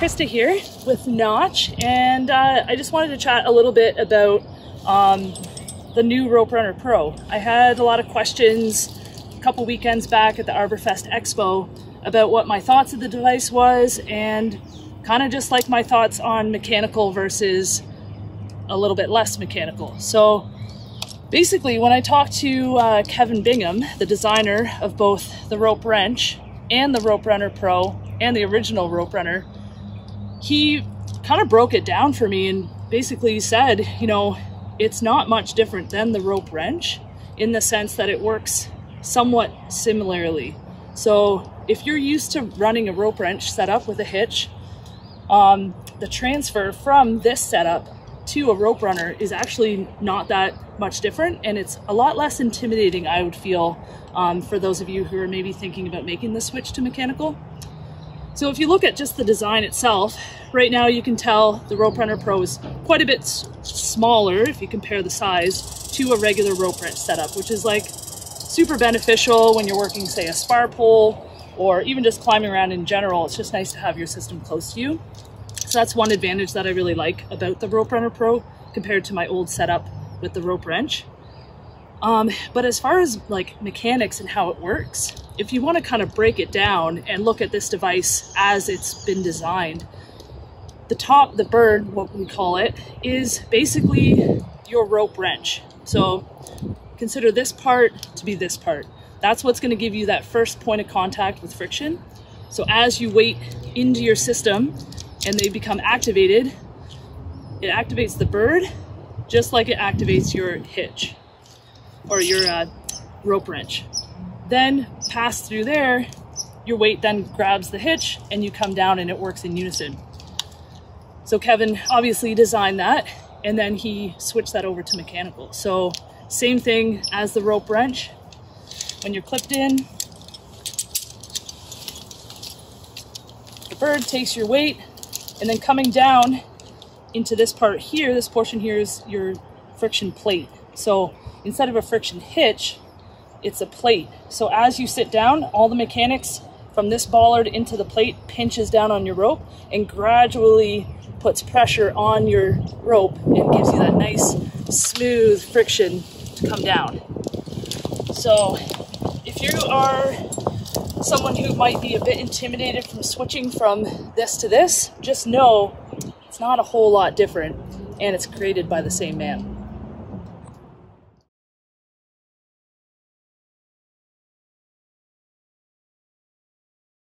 Krista here with Notch, and uh, I just wanted to chat a little bit about um, the new Rope Runner Pro. I had a lot of questions a couple weekends back at the Arborfest Expo about what my thoughts of the device was, and kind of just like my thoughts on mechanical versus a little bit less mechanical. So basically, when I talked to uh, Kevin Bingham, the designer of both the Rope Wrench and the Rope Runner Pro and the original Rope Runner, he kind of broke it down for me and basically said, you know, it's not much different than the rope wrench in the sense that it works somewhat similarly. So if you're used to running a rope wrench setup with a hitch, um, the transfer from this setup to a rope runner is actually not that much different and it's a lot less intimidating I would feel um, for those of you who are maybe thinking about making the switch to mechanical. So if you look at just the design itself, right now you can tell the Rope Runner Pro is quite a bit smaller if you compare the size to a regular rope wrench setup, which is like super beneficial when you're working, say, a spar pole or even just climbing around in general. It's just nice to have your system close to you. So that's one advantage that I really like about the Rope Runner Pro compared to my old setup with the rope wrench. Um, but as far as like mechanics and how it works, if you want to kind of break it down and look at this device as it's been designed, the top, the bird, what we call it, is basically your rope wrench. So consider this part to be this part. That's what's going to give you that first point of contact with friction. So as you weight into your system and they become activated, it activates the bird just like it activates your hitch or your uh, rope wrench. Then pass through there, your weight then grabs the hitch and you come down and it works in unison. So Kevin obviously designed that and then he switched that over to mechanical. So same thing as the rope wrench. When you're clipped in, the bird takes your weight and then coming down into this part here, this portion here is your friction plate. So instead of a friction hitch, it's a plate. So as you sit down, all the mechanics from this bollard into the plate pinches down on your rope and gradually puts pressure on your rope and gives you that nice smooth friction to come down. So if you are someone who might be a bit intimidated from switching from this to this, just know it's not a whole lot different and it's created by the same man.